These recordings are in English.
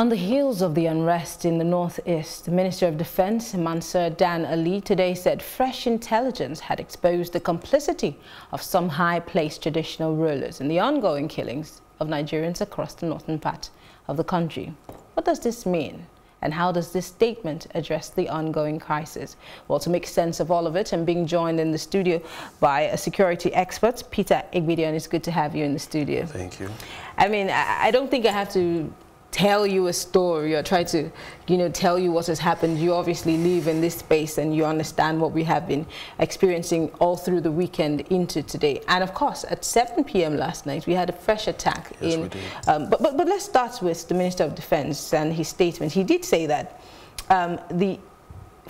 On the heels of the unrest in the northeast, the Minister of Defense, Mansur Dan Ali, today said fresh intelligence had exposed the complicity of some high-placed traditional rulers in the ongoing killings of Nigerians across the northern part of the country. What does this mean? And how does this statement address the ongoing crisis? Well, to make sense of all of it, I'm being joined in the studio by a security expert, Peter Egbidion. It's good to have you in the studio. Thank you. I mean, I don't think I have to tell you a story or try to, you know, tell you what has happened. You obviously live in this space and you understand what we have been experiencing all through the weekend into today. And of course, at 7 p.m. last night, we had a fresh attack yes, in. Um, but, but, but let's start with the Minister of Defense and his statement. He did say that um, the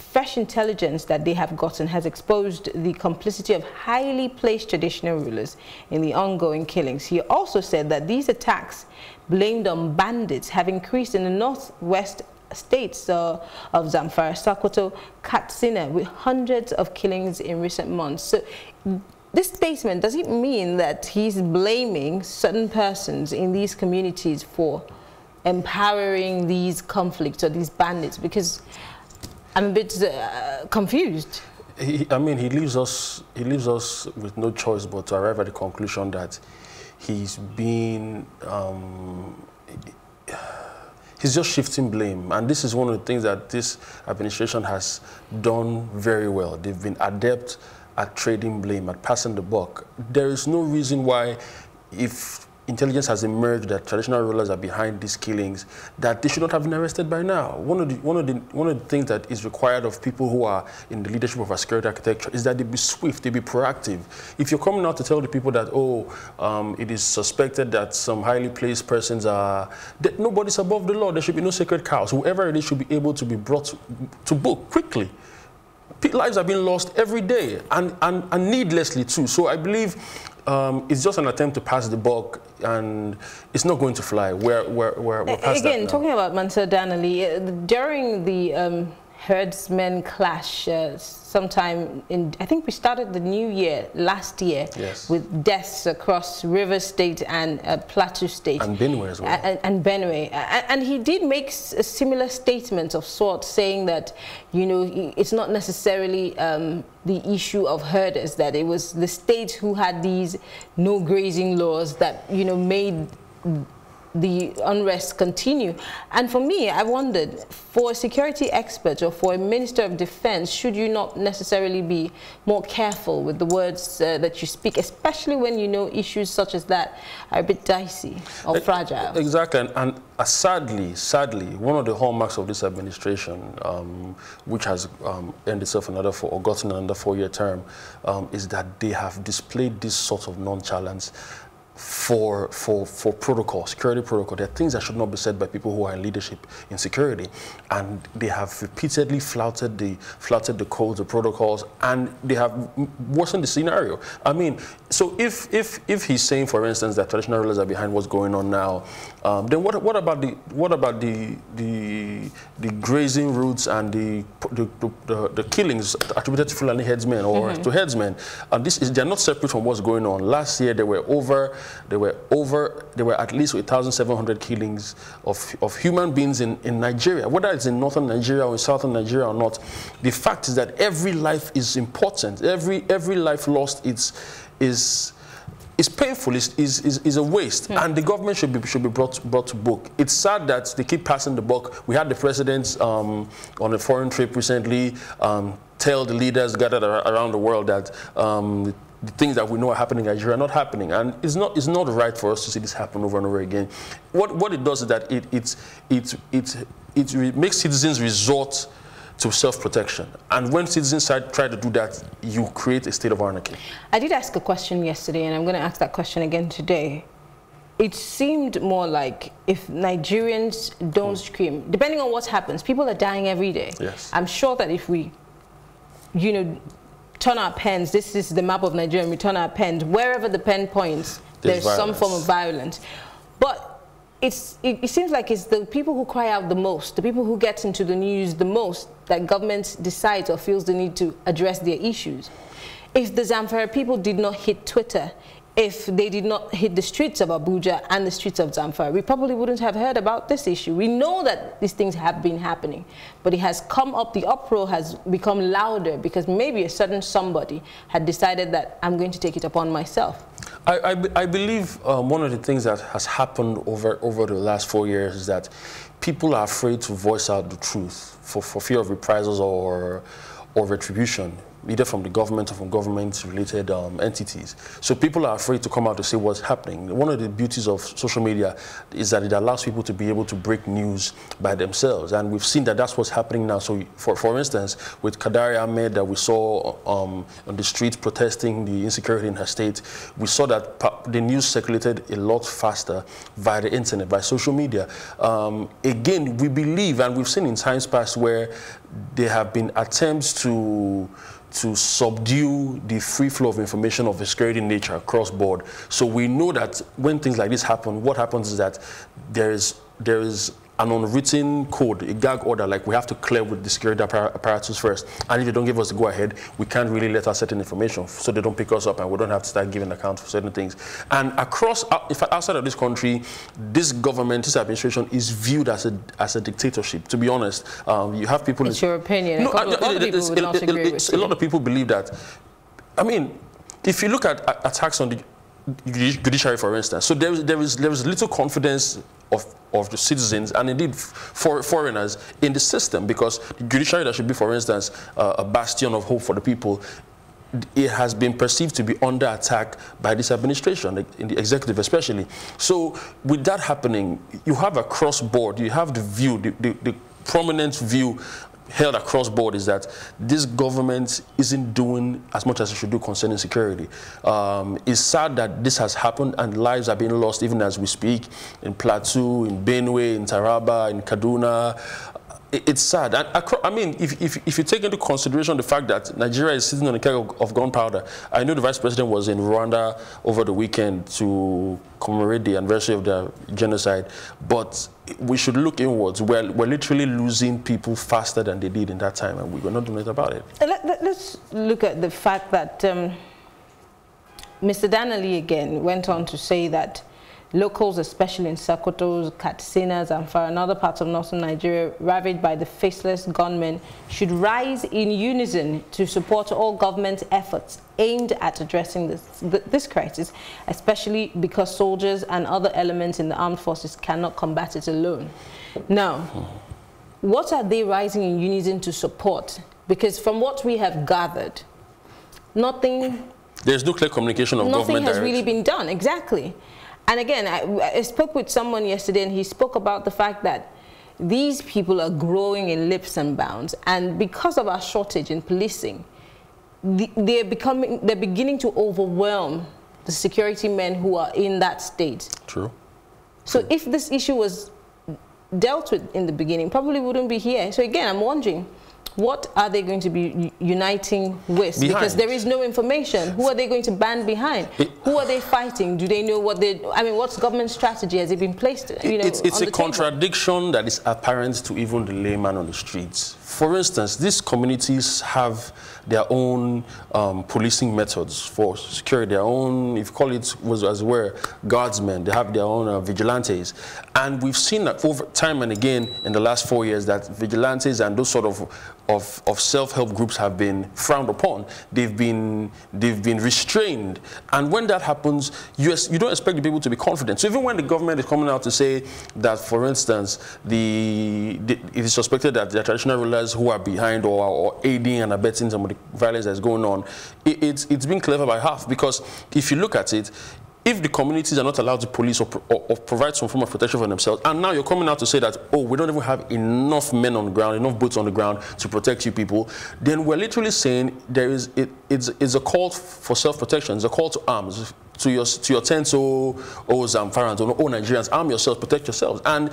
fresh intelligence that they have gotten has exposed the complicity of highly placed traditional rulers in the ongoing killings. He also said that these attacks blamed on bandits have increased in the northwest states uh, of Zamfara, Sokoto, Katsina, with hundreds of killings in recent months. So this statement, does it mean that he's blaming certain persons in these communities for empowering these conflicts or these bandits? Because I'm a bit uh, confused. He, I mean, he leaves us. He leaves us with no choice but to arrive at the conclusion that he's been. Um, he's just shifting blame, and this is one of the things that this administration has done very well. They've been adept at trading blame, at passing the buck. There is no reason why, if intelligence has emerged that traditional rulers are behind these killings, that they should not have been arrested by now. One of the, one of the, one of the things that is required of people who are in the leadership of our security architecture is that they be swift, they be proactive. If you're coming out to tell the people that, oh, um, it is suspected that some highly placed persons are, that nobody's above the law, there should be no sacred cows. Whoever it is should be able to be brought to, to book quickly lives are being lost every day and, and, and needlessly too. So I believe um, it's just an attempt to pass the buck, and it's not going to fly. We're, we're, we're, we're past Again, talking about Mansur Dan Ali, uh, during the um, herdsmen clash uh, sometime in, I think we started the new year last year yes. with deaths across River State and uh, Plateau State. And Benue as well. And, and Benue. And, and, he did make a similar statement of sorts saying that, you know, it's not necessarily um, the issue of herders, that it was the states who had these no grazing laws that, you know, made the unrest continue. And for me, I wondered, for a security expert or for a minister of defense, should you not necessarily be more careful with the words uh, that you speak, especially when you know issues such as that are a bit dicey or fragile? Exactly. And, and uh, sadly, sadly, one of the hallmarks of this administration, um, which has um, ended itself another four, or gotten another four-year term, um, is that they have displayed this sort of nonchalance for, for, for protocol, security protocol. There are things that should not be said by people who are in leadership in security. And they have repeatedly flouted the, flouted the codes, the protocols, and they have worsened the scenario. I mean, so if, if, if he's saying, for instance, that traditional rulers are behind what's going on now, um, then what, what about the what about the the the grazing routes and the the, the, the killings attributed to Fulani herdsmen or mm -hmm. to herdsmen? And this is they're not separate from what's going on. Last year there were over there were over there were at least 1,700 killings of of human beings in in Nigeria, whether it's in northern Nigeria or in southern Nigeria or not. The fact is that every life is important. Every every life lost is is is painful, is, is, is, is a waste, hmm. and the government should be, should be brought, brought to book. It's sad that they keep passing the buck. We had the president um, on a foreign trip recently um, tell the leaders gathered around the world that um, the things that we know are happening in Nigeria are not happening. And it's not, it's not right for us to see this happen over and over again. What, what it does is that it, it, it, it, it, makes citizens resort to self-protection. And when citizens try to do that, you create a state of anarchy. I did ask a question yesterday, and I'm going to ask that question again today. It seemed more like if Nigerians don't mm. scream, depending on what happens, people are dying every day. Yes. I'm sure that if we, you know, turn our pens, this is the map of Nigeria, we turn our pens, wherever the pen points, there's, there's some form of violence. But it's, it, it, seems like it's the people who cry out the most, the people who get into the news the most, that government decides or feels the need to address their issues. If the Zamfara people did not hit Twitter, if they did not hit the streets of Abuja and the streets of Zamfara, we probably wouldn't have heard about this issue. We know that these things have been happening, but it has come up, the uproar has become louder because maybe a certain somebody had decided that I'm going to take it upon myself. I, I, I believe um, one of the things that has happened over, over the last four years is that people are afraid to voice out the truth for, for fear of reprisals or, or retribution either from the government or from government-related um, entities. So people are afraid to come out to say what's happening. One of the beauties of social media is that it allows people to be able to break news by themselves, and we've seen that that's what's happening now. So, for, for instance, with Kadaria Ahmed that we saw um, on the streets protesting the insecurity in her state, we saw that the news circulated a lot faster via the internet, by social media. Um, again, we believe, and we've seen in times past where there have been attempts to to subdue the free flow of information of a security nature across board. So we know that when things like this happen, what happens is that there is there is an unwritten code, a gag order, like we have to clear with the security apparatus first. And if they don't give us the go-ahead, we can't really let out certain information so they don't pick us up and we don't have to start giving accounts for certain things. And across, uh, if outside of this country, this government, this administration is viewed as a, as a dictatorship, to be honest. Um, you have people... It's your opinion. No, a, lot of people would not agree with A lot of people believe that. I mean, if you look at attacks on the judiciary, for instance, so there is, there is, there is little confidence of, of the citizens and indeed for foreigners in the system because the judiciary that should be, for instance, uh, a bastion of hope for the people, it has been perceived to be under attack by this administration, in the executive especially. So with that happening, you have a cross-board, you have the view, the, the, the prominent view held across board is that this government isn't doing as much as it should do concerning security. Um, it's sad that this has happened and lives are being lost even as we speak in Plateau, in Benue, in Taraba, in Kaduna it's sad. And I mean, if, if, if, you take into consideration the fact that Nigeria is sitting on a keg of, of, gunpowder, I know the vice president was in Rwanda over the weekend to commemorate the anniversary of the genocide, but we should look inwards. We're, we're literally losing people faster than they did in that time, and we're not doing anything about it. Let, us look at the fact that um, Mr. Dan Ali again went on to say that Locals, especially in Sokoto, Katsina, Zamfara, and other parts of northern Nigeria ravaged by the faceless gunmen, should rise in unison to support all government efforts aimed at addressing this, this crisis, especially because soldiers and other elements in the armed forces cannot combat it alone. Now, what are they rising in unison to support? Because from what we have gathered, nothing... There's no clear communication of nothing government has direction. really been done, exactly. And again, I, I spoke with someone yesterday and he spoke about the fact that these people are growing in leaps and bounds. And because of our shortage in policing, they're, becoming, they're beginning to overwhelm the security men who are in that state. True. So True. if this issue was dealt with in the beginning, probably wouldn't be here. So again, I'm wondering, what are they going to be uniting with? Behind. Because there is no information. Who are they going to band behind? It, Who are they fighting? Do they know what they? I mean, what's government strategy? Has it been placed? You know, it's, it's a contradiction that is apparent to even the layman on the streets. For instance, these communities have their own um, policing methods for security, their own, if you call it was as were guardsmen, they have their own uh, vigilantes. And we've seen that over time and again in the last four years that vigilantes and those sort of of, of self-help groups have been frowned upon. They've been, they've been restrained. And when that happens, you, you don't expect the people to be confident. So even when the government is coming out to say that, for instance, the, the it is suspected that the traditional rulers who are behind or, or aiding and abetting some of the violence that's going on, it, it's, it's been clever by half because if you look at it, if the communities are not allowed to police or, or, or, provide some form of protection for themselves, and now you're coming out to say that, oh, we don't even have enough men on the ground, enough boots on the ground to protect you people, then we're literally saying there is, it, it's, it's a call for self-protection, it's a call to arms, to your, to your tents, oh, oh Zamfarans, oh, oh, Nigerians, arm yourselves, protect yourselves. And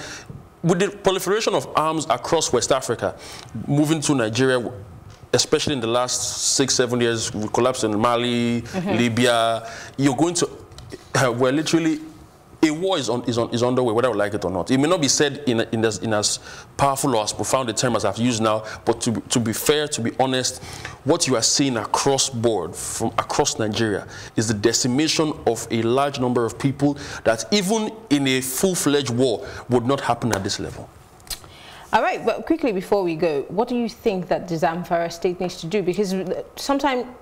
with the proliferation of arms across West Africa, moving to Nigeria, especially in the last six, seven years, we collapsed in Mali, mm -hmm. Libya, you're going to we're literally a war is, on, is, on, is underway, whether I like it or not. It may not be said in, in, as, in as powerful or as profound a term as I've used now, but to, to be fair, to be honest, what you are seeing across board, from across Nigeria, is the decimation of a large number of people that even in a full-fledged war would not happen at this level. All right, but quickly before we go, what do you think that the Zamfara state needs to do? Because sometime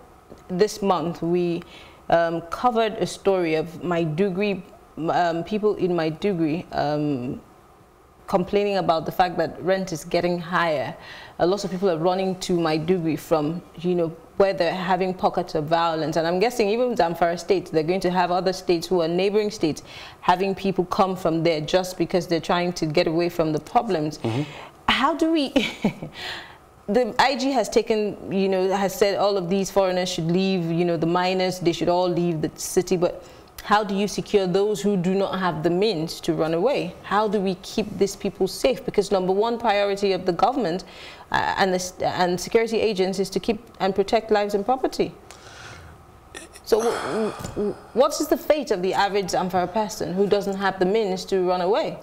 this month we um, covered a story of my Maiduguri um, people in Maiduguri um, complaining about the fact that rent is getting higher. A lot of people are running to my Maiduguri from, you know, where they're having pockets of violence. And I'm guessing even Zamfara state, they're going to have other states who are neighboring states having people come from there just because they're trying to get away from the problems. Mm -hmm. How do we... the IG has taken, you know, has said all of these foreigners should leave, you know, the minors, they should all leave the city. But how do you secure those who do not have the means to run away? How do we keep these people safe? Because number one priority of the government uh, and, the, and security agents is to keep and protect lives and property. So what is the fate of the average Zamfara person who doesn't have the means to run away?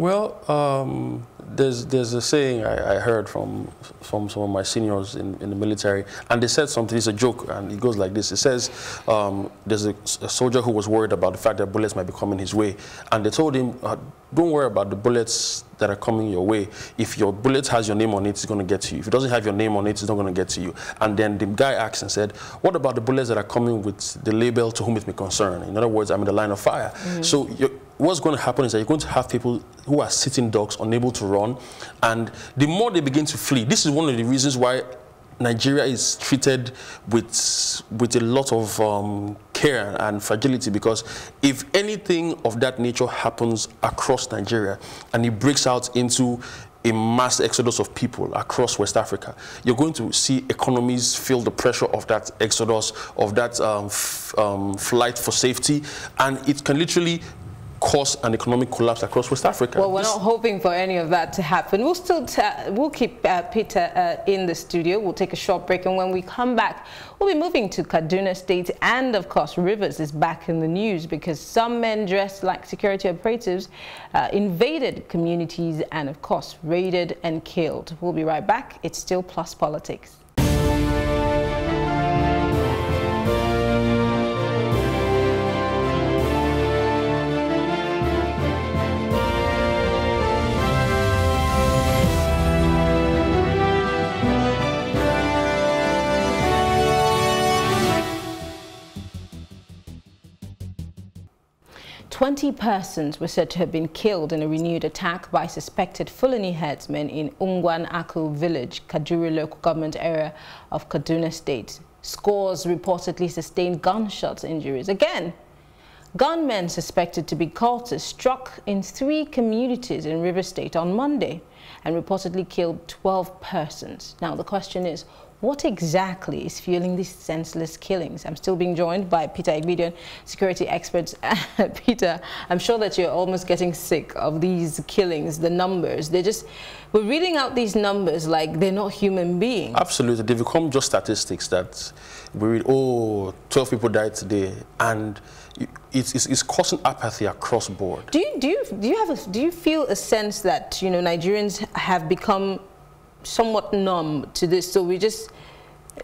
Well, um, there's there's a saying I, I, heard from from some of my seniors in, in the military, and they said something. It's a joke, and it goes like this. It says um, there's a, a, soldier who was worried about the fact that bullets might be coming his way, and they told him, uh, "Don't worry about the bullets that are coming your way. If your bullet has your name on it, it's going to get to you. If it doesn't have your name on it, it's not going to get to you." And then the guy asked and said, "What about the bullets that are coming with the label to whom it may concern? In other words, I'm in the line of fire." Mm -hmm. So what's going to happen is that you're going to have people who are sitting dogs, unable to run, and the more they begin to flee, this is one of the reasons why Nigeria is treated with with a lot of um, care and fragility because if anything of that nature happens across Nigeria and it breaks out into a mass exodus of people across West Africa, you're going to see economies feel the pressure of that exodus, of that um, um, flight for safety, and it can literally cause an economic collapse across West Africa. Well, we're this not hoping for any of that to happen. We'll still we'll keep uh, Peter uh, in the studio. We'll take a short break, and when we come back, we'll be moving to Kaduna State, and of course, Rivers is back in the news because some men dressed like security operatives uh, invaded communities and, of course, raided and killed. We'll be right back. It's still Plus Politics. 20 persons were said to have been killed in a renewed attack by suspected Fulani herdsmen in Ungwan Aku village, Kajuru local government area of Kaduna State. Scores reportedly sustained gunshot injuries. Again, gunmen suspected to be cultists struck in three communities in River State on Monday and reportedly killed 12 persons. Now the question is, what exactly is fueling these senseless killings? I'm still being joined by Peter Egbidion, security experts. Peter, I'm sure that you're almost getting sick of these killings, the numbers. They're just, we're reading out these numbers like they're not human beings. Absolutely. They become just statistics that we read, oh, 12 people died today. And it's, it's, it's, causing apathy across board. Do you, do you, do you, have a, do you feel a sense that, you know, Nigerians have become somewhat numb to this. So we just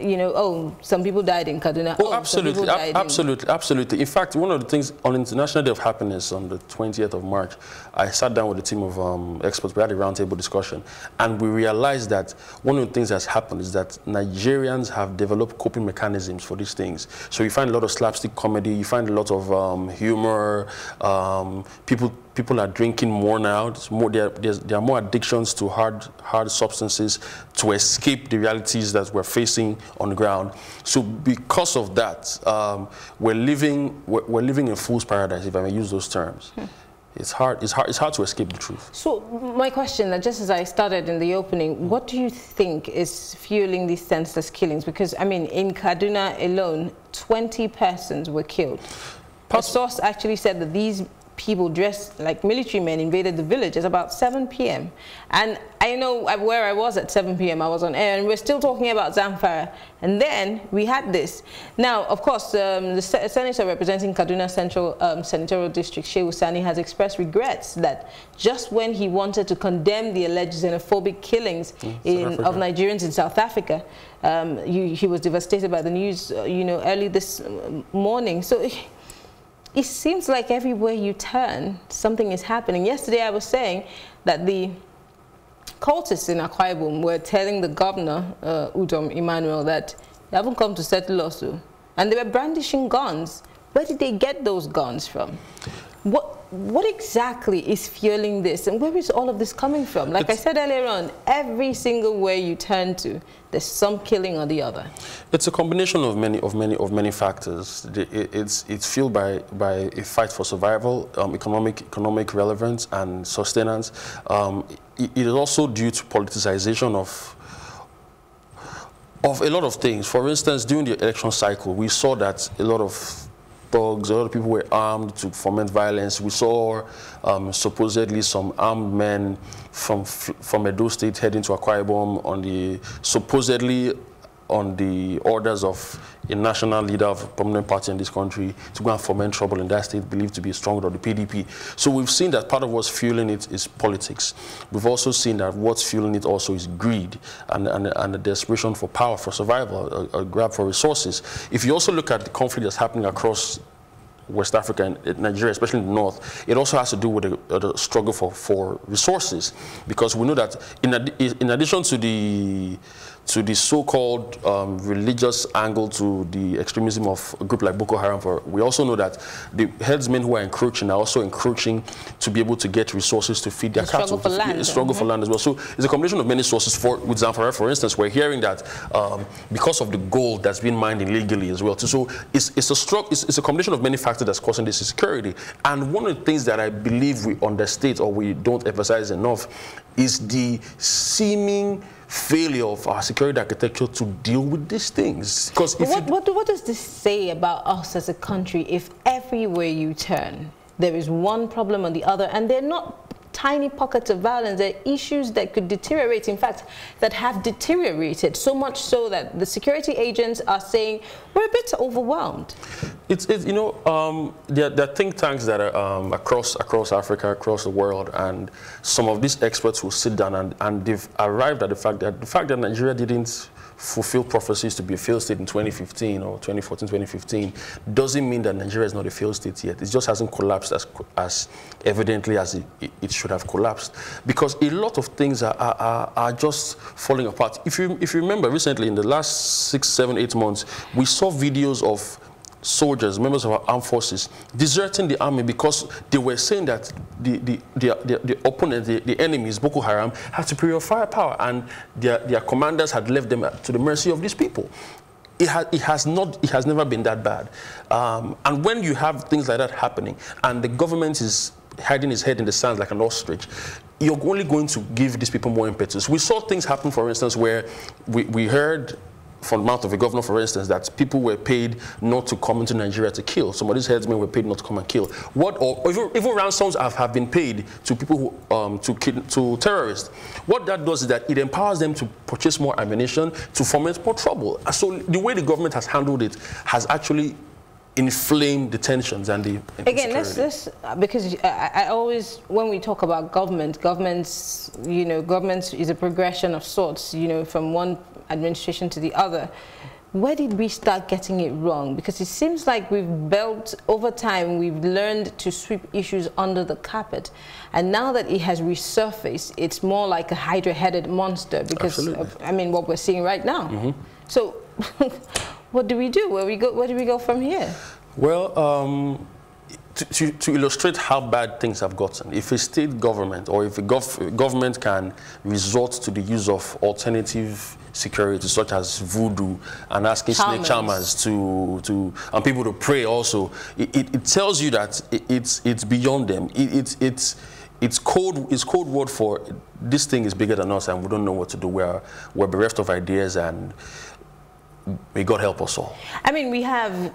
you know, oh, some people died in Kaduna. Oh, oh absolutely, absolutely, absolutely. In fact, one of the things on International Day of Happiness on the 20th of March, I sat down with a team of um, experts. We had a roundtable discussion, and we realized that one of the things that's happened is that Nigerians have developed coping mechanisms for these things. So you find a lot of slapstick comedy, you find a lot of um, humor, um, people people are drinking more now. More, there, there, are more addictions to hard, hard substances to escape the realities that we're facing on the ground. So because of that, um, we're living we're, we're, living in fool's paradise, if I may use those terms. Hmm. It's hard, it's, hard, it's hard to escape the truth. So my question, just as I started in the opening, what do you think is fueling these senseless killings? Because, I mean, in Kaduna alone, 20 persons were killed. A source actually said that these people dressed like military men invaded the village. It's about 7 p.m. And I know where I was at 7 p.m. I was on air and we're still talking about Zamfara. And then we had this. Now, of course, um, the senator representing Kaduna Central um, Senatorial District, Shehu Sani, has expressed regrets that just when he wanted to condemn the alleged xenophobic killings mm, in, of Nigerians in South Africa, um, he, he, was devastated by the news, uh, you know, early this uh, morning. So it seems like everywhere you turn, something is happening. Yesterday I was saying that the cultists in Akwa Ibom were telling the governor, uh, Udom Emmanuel, that they haven't come to settle us. And they were brandishing guns. Where did they get those guns from? What what exactly is fueling this and where is all of this coming from? Like it's, I said earlier on, every single way you turn to, there's some killing or the other. It's a combination of many of many of many factors. It's it's fueled by by a fight for survival, um, economic economic relevance and sustenance. Um, it, it is also due to politicization of of a lot of things. For instance, during the election cycle, we saw that a lot of thugs, a lot of people were armed to foment violence. We saw um, supposedly some armed men from from Edo State heading to Akwa Ibom on the supposedly on the orders of a national leader of a prominent party in this country to go and foment trouble in that state believed to be stronger than the PDP. So we've seen that part of what's fueling it is politics. We've also seen that what's fueling it also is greed and, and, and the desperation for power, for survival, a, a grab for resources. If you also look at the conflict that's happening across West Africa and Nigeria, especially in the north, it also has to do with the, struggle for, for resources. Because we know that in, ad in addition to the to the so-called um, religious angle to the extremism of a group like Boko Haram, for, we also know that the herdsmen who are encroaching are also encroaching to be able to get resources to feed their the cattle. Struggle for land. Struggle mm -hmm. for land as well. So it's a combination of many sources. For with Zamfara, for instance, we're hearing that um, because of the gold that's been mined illegally as well. So it's, it's a struggle. It's, it's a combination of many factors that's causing this insecurity. And one of the things that I believe we understate or we don't emphasize enough is the seeming failure of our security architecture to deal with these things. Because what, what, what does this say about us as a country if everywhere you turn, there is one problem or the other, and they're not tiny pockets of violence. There are issues that could deteriorate, in fact, that have deteriorated so much so that the security agents are saying we're a bit overwhelmed. It's, it's you know, um, there, there, are think tanks that are um, across, across Africa, across the world, and some of these experts will sit down and, and they've arrived at the fact that the fact that Nigeria didn't fulfill prophecies to be a failed state in 2015 or 2014, 2015 doesn't mean that Nigeria is not a failed state yet. It just hasn't collapsed as, as evidently as it, it should have collapsed. Because a lot of things are, are, are just falling apart. If you, if you remember recently in the last six, seven, eight months, we saw videos of soldiers, members of our armed forces, deserting the army because they were saying that the, the, the, the, opponent, the, the enemies, Boko Haram, had superior firepower and their, their commanders had left them to the mercy of these people. It has, it has, not, it has never been that bad. Um, and when you have things like that happening and the government is hiding his head in the sand like an ostrich, you're only going to give these people more impetus. We saw things happen, for instance, where we, we heard from the mouth of a governor, for instance, that people were paid not to come into Nigeria to kill. Some of these herdsmen were paid not to come and kill. What, or, even, even, ransoms have, have been paid to people who, um, to, to terrorists. What that does is that it empowers them to purchase more ammunition, to foment more trouble. So the way the government has handled it has actually inflame the tensions and the again let's let's because I, I, always when we talk about government governments you know governments is a progression of sorts you know from one administration to the other where did we start getting it wrong? Because it seems like we've built, over time, we've learned to sweep issues under the carpet. And now that it has resurfaced, it's more like a hydra-headed monster because, of, I mean, what we're seeing right now. Mm -hmm. So what do we do? Where, we go, where do we go from here? Well, um, to, to, to, illustrate how bad things have gotten, if a state government or if a gov government can resort to the use of alternative security such as voodoo and asking snake charmers to, to and people to pray also, it, it, it tells you that it, it's, it's beyond them. It, it's, it's code, it's code word for this thing is bigger than us and we don't know what to do. We're, we're bereft of ideas and may God help us all. I mean, we have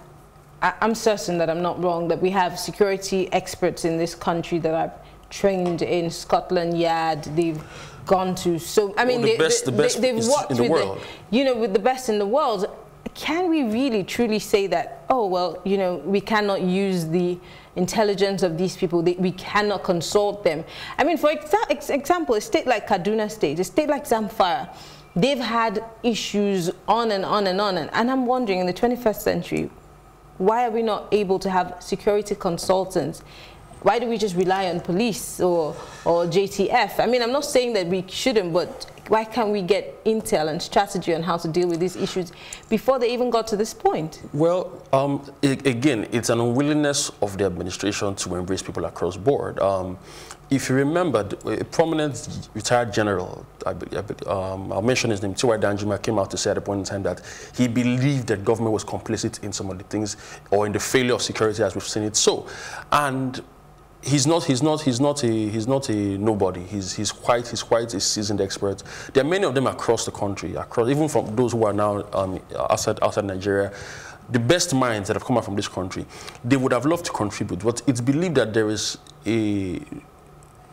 I, am certain that I'm not wrong, that we have security experts in this country that are trained in Scotland Yard. They've gone to so I mean well, the they, best, the best they, have worked in the with world. The, you know with the best in the world. Can we really truly say that? Oh well, you know we cannot use the intelligence of these people. They, we cannot consult them. I mean, for exa example, a state like Kaduna State, a state like Zamfara, they've had issues on and on and on. And, and I'm wondering, in the 21st century, why are we not able to have security consultants why do we just rely on police or, or JTF? I mean, I'm not saying that we shouldn't, but why can't we get intel and strategy on how to deal with these issues before they even got to this point? Well, um, again, it's an unwillingness of the administration to embrace people across board. Um, if you remember, a prominent retired general, I, um, I'll mention his name, T.Y. Danjuma, came out to say at a point in time that he believed that government was complicit in some of the things or in the failure of security as we've seen it so. And he's not he's not he's not a he's not a nobody. He's he's quite he's quite a seasoned expert. There are many of them across the country across even from those who are now um, outside outside Nigeria. The best minds that have come out from this country they would have loved to contribute but it's believed that there is a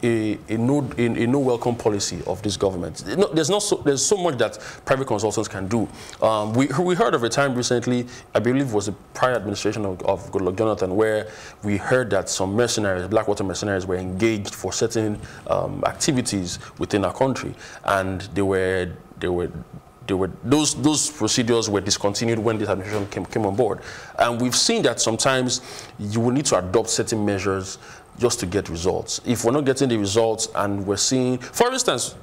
a, a, no, a, a, no welcome policy of this government. There's, not so, there's so much that private consultants can do. Um, we, we heard of a time recently, I believe was the prior administration of, of Goodluck Jonathan, where we heard that some mercenaries, Blackwater mercenaries, were engaged for certain um, activities within our country. And they were, they were they were, those, those procedures were discontinued when this administration came, came on board. And we've seen that sometimes you will need to adopt certain measures just to get results. If we're not getting the results and we're seeing, for instance,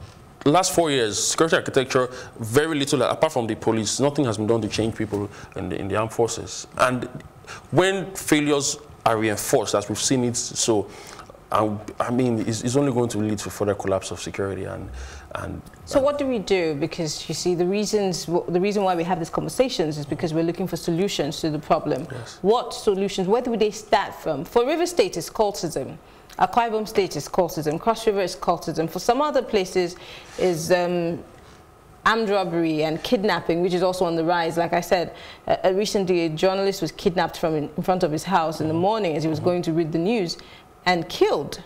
last four years, security architecture, very little, apart from the police, nothing has been done to change people in the, in the armed forces. And when failures are reinforced, as we've seen it, so I, I mean, it's, it's, only going to lead to further collapse of security and and. So what do we do? Because you see, the reasons the reason why we have these conversations is because we're looking for solutions to the problem. Yes. What solutions? Where do they start from? For River State, it's cultism. Akwa Ibom State is cultism. Cross River is cultism. For some other places, is um, armed robbery and kidnapping, which is also on the rise. Like I said, uh, recently a journalist was kidnapped from in, in, front of his house in the morning as he was going to read the news and killed.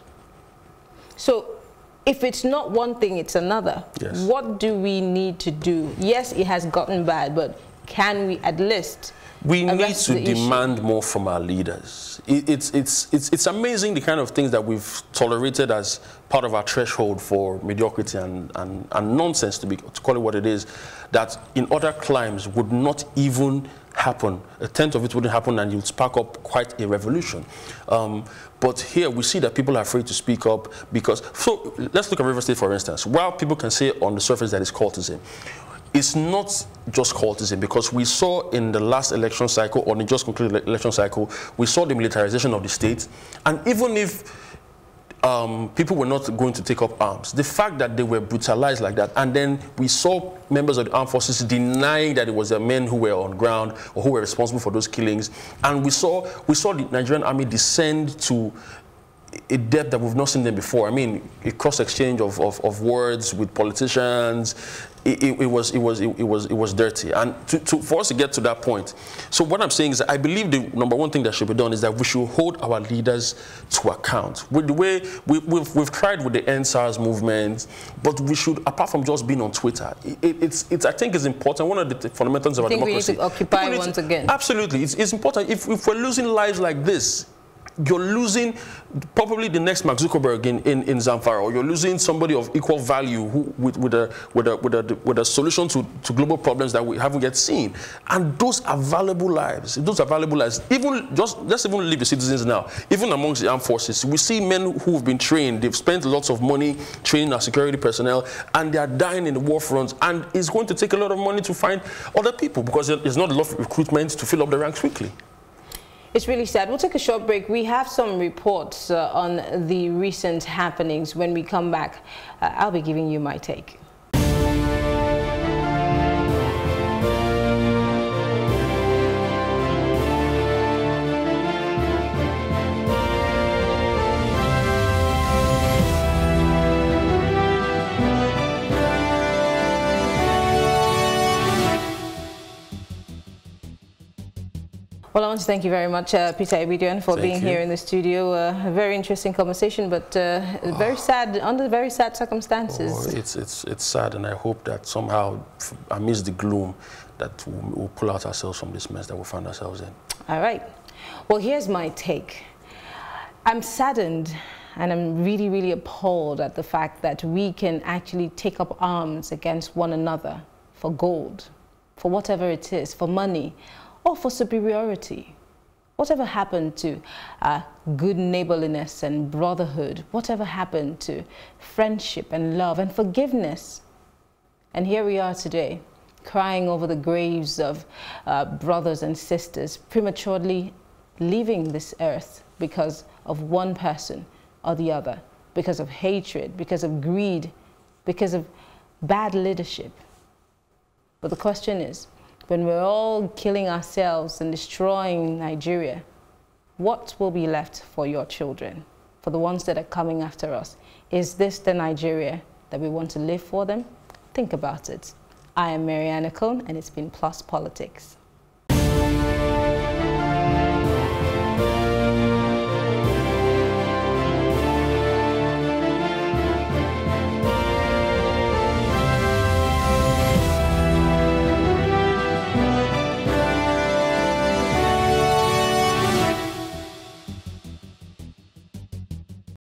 So if it's not one thing, it's another. Yes. What do we need to do? Yes, it has gotten bad, but can we at least we need to demand issue? more from our leaders. It, it's, it's, it's, it's amazing the kind of things that we've tolerated as part of our threshold for mediocrity and, and, and nonsense, to, be, to call it what it is, that in other climes would not even happen. A tenth of it wouldn't happen and you'd spark up quite a revolution. Um, but here we see that people are afraid to speak up because, so let's look at River State for instance. While people can say on the surface that it's cultism, it's not just cultism because we saw in the last election cycle or the just concluded election cycle, we saw the militarization of the state. And even if um, people were not going to take up arms. The fact that they were brutalized like that, and then we saw members of the armed forces denying that it was the men who were on ground or who were responsible for those killings, and we saw we saw the Nigerian army descend to a depth that we've not seen them before. I mean, a cross exchange of, of, of words with politicians. It, it, it, was it was it, was it was dirty, and to, to, for us to get to that point. So what I'm saying is, I believe the number one thing that should be done is that we should hold our leaders to account. With the way we, have we've, we've tried with the EndSARS movement, but we should, apart from just being on Twitter, it's it's I think it's important. One of the fundamentals of our democracy. We need to occupy once to, again. Absolutely, it's, it's important. If, if we're losing lives like this, you're losing probably the next Mark Zuckerberg in, in, in Zamfara, or you're losing somebody of equal value who, with, with, a, with, a, with, a, with a solution to, to global problems that we haven't yet seen. And those are valuable lives. Those are valuable lives. Even just, let's even leave the citizens now. Even amongst the armed forces, we see men who have been trained, they've spent lots of money training our security personnel, and they are dying in the war front. And it's going to take a lot of money to find other people because there's not enough recruitment to fill up the ranks quickly. It's really sad. We'll take a short break. We have some reports uh, on the recent happenings. When we come back, uh, I'll be giving you my take. Well, I want to thank you very much, uh, Peter Ibidian, for thank being you. here in the studio. Uh, a very interesting conversation, but uh, oh. very ah. sad, under very sad circumstances. Oh, it's, it's, it's sad, and I hope that somehow, amidst the gloom, that we'll, we'll pull out ourselves from this mess that we find ourselves in. All right. Well, here's my take. I'm saddened and I'm really, really appalled at the fact that we can actually take up arms against one another for gold, for whatever it is, for money, or for superiority. Whatever happened to uh, good neighborliness and brotherhood? Whatever happened to friendship and love and forgiveness? And here we are today, crying over the graves of uh, brothers and sisters prematurely leaving this earth because of one person or the other, because of hatred, because of greed, because of bad leadership. But the question is, when we're all killing ourselves and destroying Nigeria, what will be left for your children, for the ones that are coming after us? Is this the Nigeria that we want to live for them? Think about it. I am Mariana Cohn, and it's been Plus Politics.